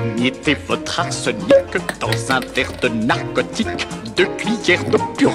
mettez votre arsenic dans un verre de narcotique, deux cuillères de pur